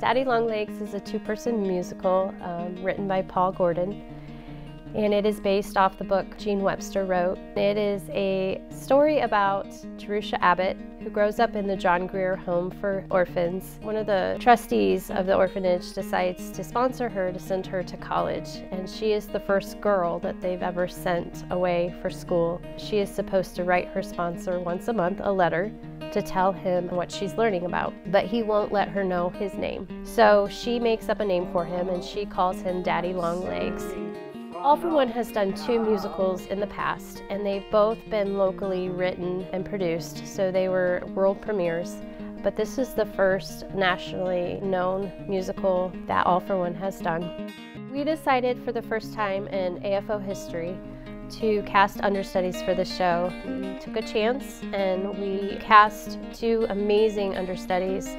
Daddy Long Legs is a two-person musical um, written by Paul Gordon and it is based off the book Jean Webster wrote. It is a story about Jerusha Abbott, who grows up in the John Grier Home for Orphans. One of the trustees of the orphanage decides to sponsor her to send her to college, and she is the first girl that they've ever sent away for school. She is supposed to write her sponsor once a month a letter to tell him what she's learning about, but he won't let her know his name. So she makes up a name for him and she calls him Daddy Longlegs. All for One has done two musicals in the past, and they've both been locally written and produced, so they were world premieres. But this is the first nationally known musical that All for One has done. We decided for the first time in AFO history to cast understudies for the show. We took a chance and we cast two amazing understudies,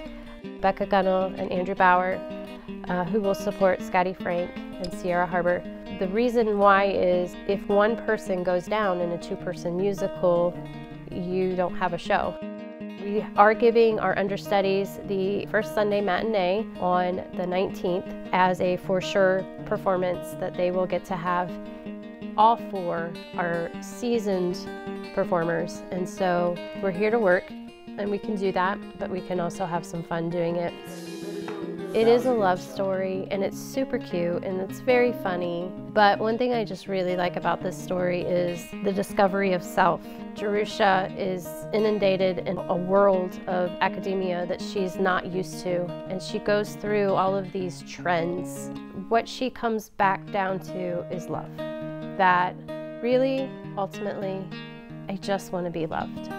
Becca Gunnell and Andrew Bauer, uh, who will support Scotty Frank and Sierra Harbor. The reason why is if one person goes down in a two-person musical, you don't have a show. We are giving our understudies the first Sunday matinee on the 19th as a for sure performance that they will get to have. All four are seasoned performers, and so we're here to work, and we can do that, but we can also have some fun doing it. It is a love story and it's super cute and it's very funny. But one thing I just really like about this story is the discovery of self. Jerusha is inundated in a world of academia that she's not used to and she goes through all of these trends. What she comes back down to is love. That really, ultimately, I just want to be loved.